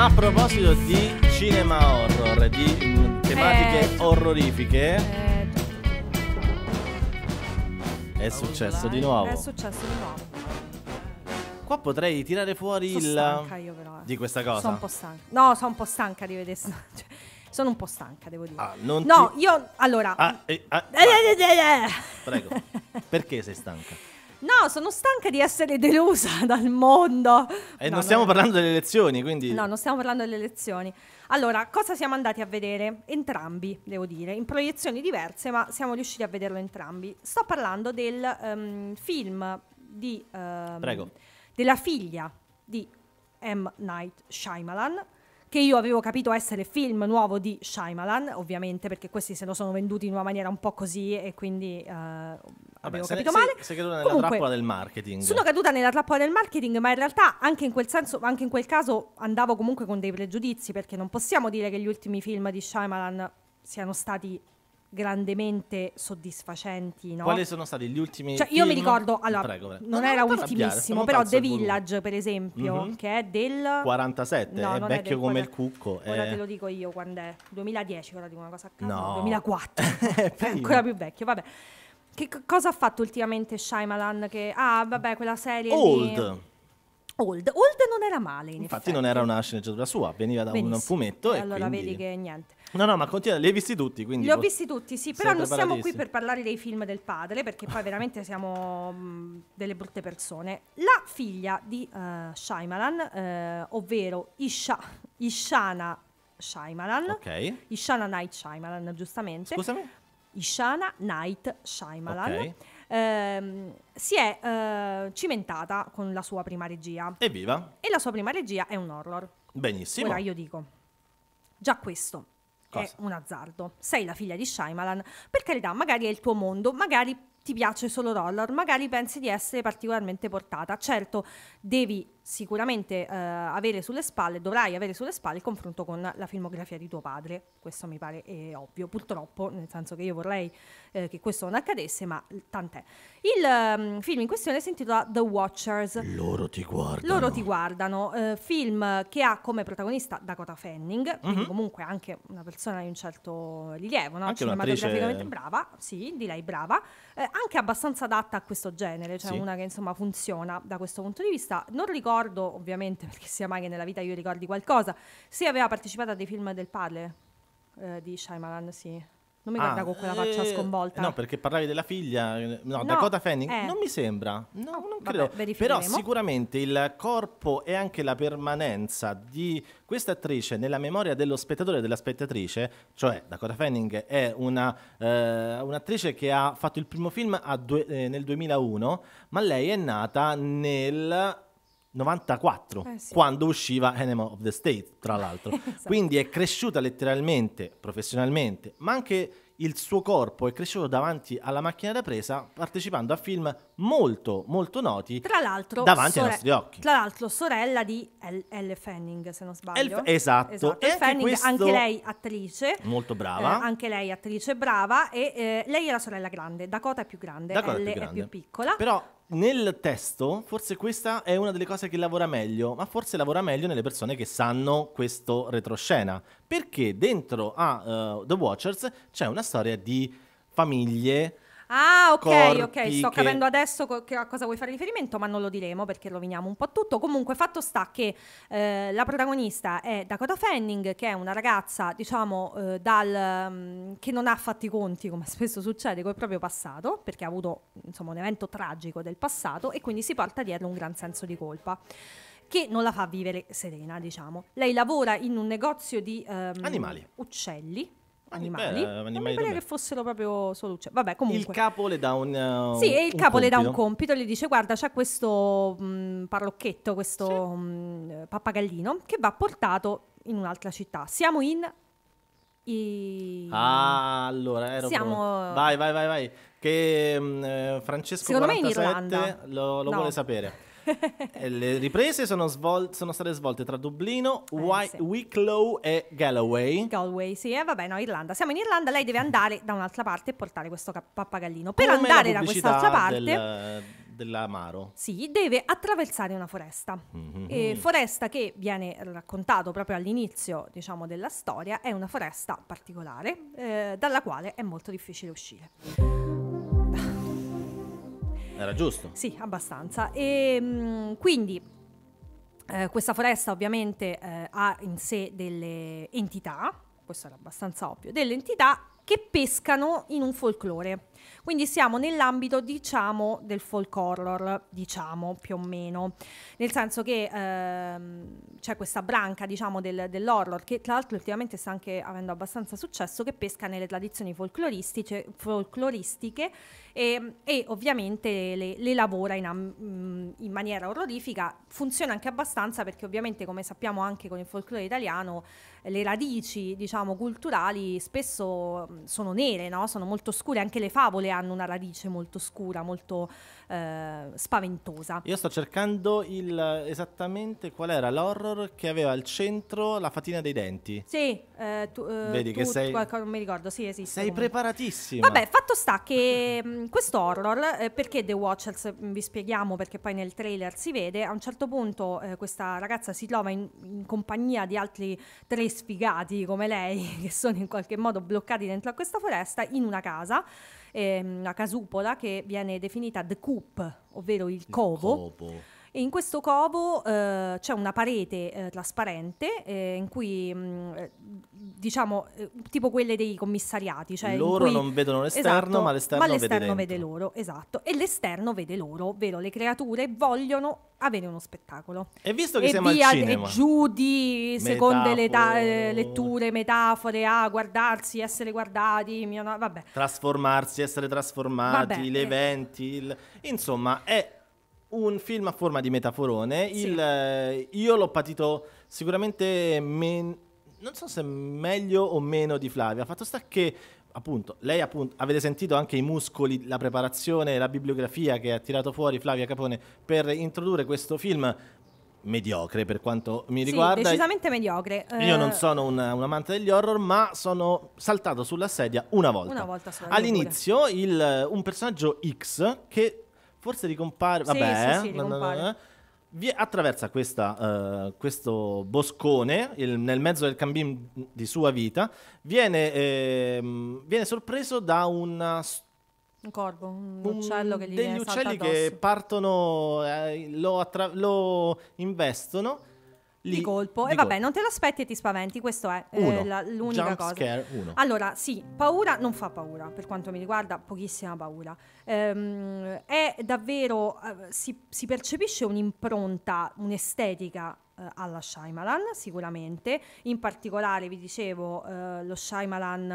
Ma a proposito di cinema horror, di mm, tematiche Eh, orrorifiche, Eh, è successo di nuovo. è successo di nuovo. Qua potrei tirare fuori Sono il stanca io però. eh. di questa cosa. Sono un po' stanca. No, sono un po' stanca di vedere. cioè, sono un po' stanca, devo dire. Ah, non no, ti- io allora. Ah, eh, ah, eh, eh, eh, eh. Prego. Perché sei stanca? No, sono stanca di essere delusa dal mondo. E No, non stiamo no. parlando delle elezioni, quindi No, non stiamo parlando delle elezioni. Allora, cosa siamo andati a vedere? Entrambi, devo dire, in proiezioni diverse, ma siamo riusciti a vederlo entrambi. Sto parlando del ehm, film di, Prego. della figlia di M. Night Shyamalan, che io avevo capito essere film nuovo di Shyamalan, ovviamente, perché questi se lo sono venduti in una maniera un po' così e quindi eh, avevo se- capito male. sei caduta nella Comunque, trappola del marketing. Sono caduta nella trappola del marketing, ma in realtà anche in quel senso, anche in quel caso andavo comunque con dei pregiudizi, perché non possiamo dire che gli ultimi film di Shyamalan siano stati grandemente soddisfacenti, no? Quali sono stati gli ultimi Cioè, io mi film? ricordo, allora, Prego, prego. non No, no, era non ultimissimo, però The. Village, per esempio, Mhm. che è del 47, No, è vecchio del come il 40. cucco. Ora è- te lo dico io quando è 2010, ora dico una cosa a caso, No. 2004. È è ancora più vecchio, vabbè. Che co- cosa ha fatto ultimamente Shyamalan che ah, vabbè, quella serie Old. di Old. Old non era male, in Infatti effetti. non era una sceneggiatura sua, veniva da un Benissimo. fumetto E allora quindi... vedi che niente. No, no, ma continua, li hai visti tutti, quindi... Li ho visti tutti, sì, però non siamo qui per parlare dei film del padre, perché poi veramente siamo mh, delle brutte persone. La figlia di eh, Shyamalan, eh, ovvero Isha, Ishana Shyamalan, Ok. Ishana Night Shyamalan, giustamente. Scusami? Ishana Night Shyamalan. Ok. ehm, si è eh, cimentata con la sua prima regia. Evviva. E la sua prima regia è un horror. Benissimo. Ora io dico, già questo Cosa? è un azzardo. Sei la figlia di Shyamalan, per carità, magari è il tuo mondo, magari ti piace solo l'horror, magari pensi di essere particolarmente portata. Certo, devi sicuramente eh, avere sulle spalle, dovrai avere sulle spalle il confronto con la filmografia di tuo padre. Questo mi pare è ovvio, purtroppo, nel senso che io vorrei eh, che questo non accadesse, ma tant'è. Il ehm, film in questione si intitola The Watchers. Loro ti guardano. Loro ti guardano, eh, film che ha come protagonista Dakota Fanning, quindi Mhm. comunque anche una persona di un certo rilievo, no? Anche cinematograficamente un'attrice- brava, sì, direi brava, eh, anche abbastanza adatta a questo genere, cioè Sì. una che insomma funziona da questo punto di vista. Non ricordo, ovviamente, perché sia mai che nella vita io ricordi qualcosa, se aveva partecipato a dei film del padre eh, di Shyamalan, sì. Non mi guarda Ah, con quella faccia eh, sconvolta. No, perché parlavi della figlia. No, No, Dakota Fanning. eh. Non mi sembra. No, non credo. Però sicuramente il corpo e anche la permanenza di questa attrice nella memoria dello spettatore e della spettatrice, cioè Dakota Fanning è una, eh, un'attrice che ha fatto il primo film due- eh, nel 2001, ma lei è nata nel 94, Eh sì. quando usciva Enemy of the State, tra l'altro. Esatto. Quindi è cresciuta letteralmente, professionalmente, ma anche il suo corpo è cresciuto davanti alla macchina da presa partecipando a film molto, molto noti Tra l'altro, davanti ai sore- nostri occhi. Tra l'altro, sorella di Elle, Fanning, se non sbaglio. Elle- esatto. E Elle anche Fanning, questo- anche lei attrice. Molto brava. Eh, anche lei attrice brava e eh, lei è la sorella grande, Dakota è più grande, Dakota è Elle più grande. piccola. Però nel testo, forse questa è una delle cose che lavora meglio, ma forse lavora meglio nelle persone che sanno questo retroscena. Perché dentro a eh, The Watchers c'è una storia di famiglie. Ah, ok, ok, sto che- capendo adesso co- a cosa vuoi fare riferimento, ma non lo diremo perché roviniamo un po' tutto. Comunque, fatto sta che eh, la protagonista è Dakota Fanning, che è una ragazza, diciamo, eh, dal, mm, che non ha fatti i conti, come spesso succede, col proprio passato, perché ha avuto insomma, un evento tragico del passato e quindi si porta dietro un gran senso di colpa. Che non la fa vivere serena, diciamo. Lei lavora in un negozio di ehm, Animali. uccelli. Ani- Animali. beh, non animali mi pare che fossero proprio solo uccelli. Vabbè, comunque. Il capo le dà un. eh, Sì, e il capo le dà un compito. compito le dice: Guarda, c'è questo mh, parrocchetto, questo mh, pappagallino che va portato in un'altra città. Siamo in. i- Ah, allora ero Siamo- pronto. Vai, vai, vai, vai. Che mm, eh, Francesco Secondo me in 47 Irlanda. lo, lo No. vuole sapere. Le riprese sono, svol- sono state svolte tra Dublino, Eh, sì. Wicklow e Galloway. Galway, sì, eh, vabbè, no, Irlanda. Siamo in Irlanda, lei deve andare da un'altra parte e portare questo cap- pappagallino. Per Come andare da quest'altra parte, del, dell'amaro. Sì, deve attraversare una foresta. Mhm. E foresta che viene raccontato proprio all'inizio, diciamo, della storia, è una foresta particolare eh, dalla quale è molto difficile uscire. Era giusto. Sì, abbastanza. E quindi eh, questa foresta ovviamente eh, ha in sé delle entità, questo era abbastanza ovvio, delle entità che pescano in un folklore. Quindi siamo nell'ambito, diciamo, del folk horror, diciamo, più o meno. Nel senso che ehm, c'è questa branca, diciamo, del- dell'horror, che tra l'altro ultimamente sta anche avendo abbastanza successo, che pesca nelle tradizioni folcloristiche, e, e ovviamente le, le lavora in, mm, in maniera orrorifica. Funziona anche abbastanza perché ovviamente, come sappiamo anche con il folklore italiano, le radici, diciamo, culturali spesso sono nere, no? Sono molto scure, anche le favole hanno una radice molto scura, molto eh, spaventosa. Io sto cercando il, esattamente qual era l'horror che aveva al centro la fatina dei denti. Sì, eh, tu, eh, Vedi che tu- sei- qualcosa- non mi ricordo, sì, esiste. Sei comunque. preparatissima. Vabbè, fatto sta che mh, questo horror, eh, perché The Watchers, mh, vi spieghiamo perché poi nel trailer si vede, a un certo punto eh, questa ragazza si trova in, in compagnia di altri tre sfigati come lei, che sono in qualche modo bloccati dentro a questa foresta, in una casa, ehm, una casupola che viene definita The Coop, ovvero il covo. Copo. E in questo covo eh, c'è una parete eh, trasparente eh, in cui, mh, eh, diciamo, eh, tipo quelle dei commissariati. Cioè Loro cui- non vedono l'esterno, Esatto, ma l'esterno, vede, dentro. vede loro, esatto. E l'esterno vede loro, ovvero le creature vogliono avere uno spettacolo. E visto che e siamo via, al e cinema, giù di seconde eh, Metafore. letture, metafore, a guardarsi, essere guardati, mio vabbè. trasformarsi, essere trasformati, Vabbè, le eh. eventi, il- insomma è un film a forma di metaforone. Sì. Il, eh, io l'ho patito sicuramente men- non so se meglio o meno di Flavia. Fatto sta che appunto lei appunto avete sentito anche i muscoli, la preparazione, la bibliografia che ha tirato fuori Flavia Capone per introdurre questo film mediocre per quanto mi Sì, riguarda. decisamente mediocre. Io Eh, non sono un, un amante degli horror, ma sono saltato sulla sedia una volta. Una volta All'inizio il- un personaggio X che forse ricompare, Sì, vabbè, sì, sì, eh, ricompare. eh, vi- attraversa questa, eh, questo boscone il- nel mezzo del cammin di sua vita, viene, ehm, viene sorpreso da una Un corvo, un un- uccello che gli degli viene uccelli che partono, eh, lo, attra- lo investono di lì- colpo. di e vabbè, colpo. non te l'aspetti e ti spaventi, questo è eh, la- l'unica Jump cosa. scare, uno. Allora, sì, paura non fa paura, per quanto mi riguarda, pochissima paura. Ehm, è davvero, eh, si, si percepisce un'impronta, un'estetica eh, alla Shyamalan, sicuramente. In particolare, vi dicevo, eh, lo Shyamalan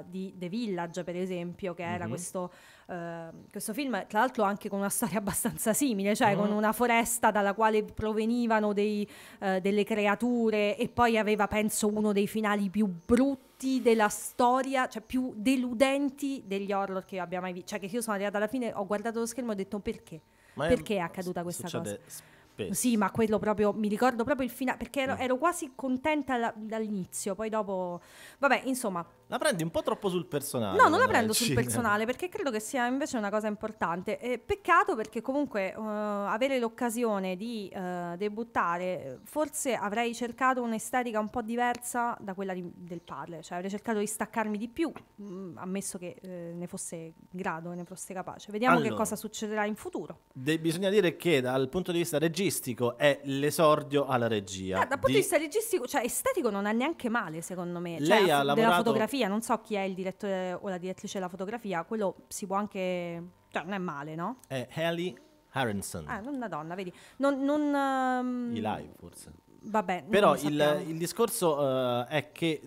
eh, di The Village, per esempio, che era Mhm. questo, eh, questo film, tra l'altro anche con una storia abbastanza simile, cioè Mhm. con una foresta dalla quale provenivano dei, eh, delle creature e poi aveva, penso, uno dei finali più brutti della storia, cioè più deludenti degli horror che abbia mai visto. Cioè che io sono arrivata alla fine, ho guardato lo schermo e ho detto perché? Ma Perché è accaduta questa succede cosa? Spesso. Sì, ma quello proprio, mi ricordo proprio il finale, perché ero, Mm. ero quasi contenta la- dall'inizio, poi dopo... Vabbè, insomma, La prendi un po' troppo sul personale. No, non la prendo sul cinema. personale perché credo che sia invece una cosa importante. Eh, peccato perché comunque eh, avere l'occasione di eh, debuttare, forse avrei cercato un'estetica un po' diversa da quella di- del padre, cioè avrei cercato di staccarmi di più, mh, ammesso che eh, ne fosse in grado, ne fosse capace. Vediamo che Allora. cosa succederà in futuro. De- bisogna dire che dal punto di vista registico è l'esordio alla regia. Eh, dal punto di vista registico, cioè estetico non è neanche male secondo me. Cioè, Lei la ha della lavorato- fotografia, non so chi è il direttore o la direttrice della fotografia, quello si può anche... cioè non è male, no? È Haley Aronson. Ah, una donna, vedi. Non... non ehm, Eli, forse. Vabbè, Però il, il discorso eh, è che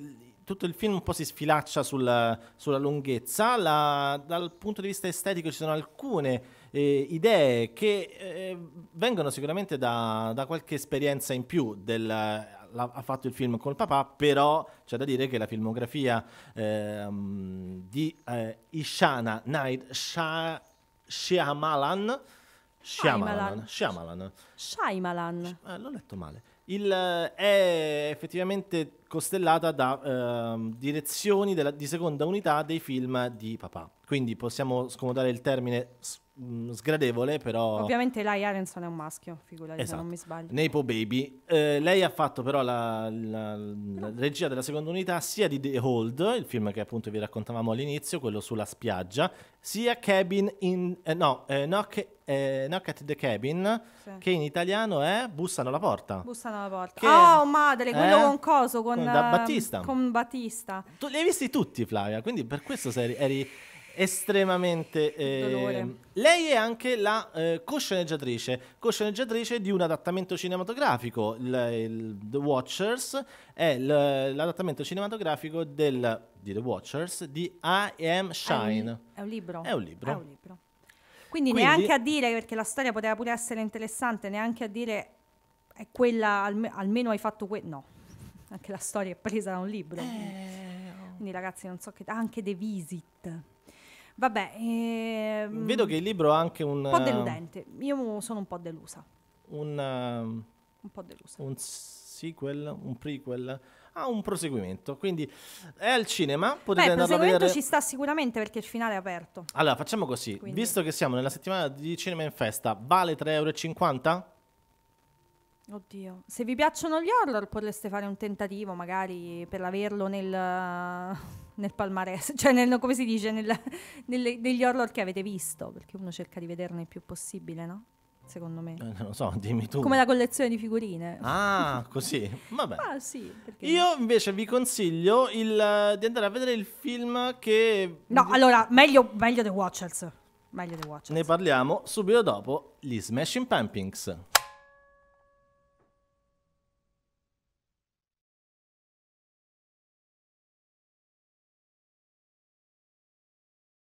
tutto il film un po' si sfilaccia sul- sulla lunghezza. La- dal punto di vista estetico ci sono alcune eh, idee che eh, vengono sicuramente da, da qualche esperienza in più del, ha fatto il film col papà, però c'è da dire che la filmografia ehm, di eh, Ishana Night Sha- Shyamalan Shyamalan, Shyamalan Shyamalan. eh, l'ho letto male. Il, eh, è effettivamente costellata da ehm, direzioni della- di seconda unità dei film di papà. Quindi possiamo scomodare il termine s- mh, sgradevole, però... Ovviamente Lai Aronson è un maschio, figurati se Esatto. non mi sbaglio. Nepo Baby. Eh, lei ha fatto però la, la- la regia della seconda unità sia di The Hold, il film che appunto vi raccontavamo all'inizio, quello sulla spiaggia, sia Cabin in... eh, no, eh, knock, eh, Knock at the Cabin, Sì. che in italiano è Bussano alla porta. Bussano alla porta. Che- Oh, madre, quello Eh? con coso, con, Con da Battista. Con Battista. Tu li hai visti tutti, Flavia, quindi per questo sei- eri estremamente... eh. Lei è anche la eh, co-sceneggiatrice, co-sceneggiatrice di un adattamento cinematografico, il, il The Watchers, è l'adattamento cinematografico del, di The Watchers di I Am Shine. È un libro. È un libro. È un libro. Quindi, Quindi- neanche a dire, perché la storia poteva pure essere interessante, neanche a dire è quella, alme- almeno hai fatto quello. No, anche la storia è presa da un libro. Quindi ragazzi, non so che... Anche The Visit. Vabbè, ehm, Vedo che il libro ha anche un... un po' deludente. Io sono un po' delusa. Un, um, Un po' delusa. un sequel, un prequel, ha un proseguimento. Quindi è al cinema, potete Beh, andarlo a proseguimento vedere. ci sta sicuramente perché il finale è aperto. Allora, facciamo così. Quindi- Visto che siamo nella settimana di cinema in festa, vale 3,50 euro? Oddio, se vi piacciono gli horror potreste fare un tentativo magari per averlo nel, nel palmarès, cioè nel, come si dice, nel- nelle- negli horror che avete visto, perché uno cerca di vederne il più possibile, no? Secondo me. Eh, non lo so, dimmi tu. Come la collezione di figurine. Ah, così. Vabbè. Ah sì, perché no? Io invece vi consiglio il- di andare a vedere il film che No, allora, meglio, meglio The Watchers. Meglio The Watchers. ne parliamo subito dopo gli Smashing Pumpkins.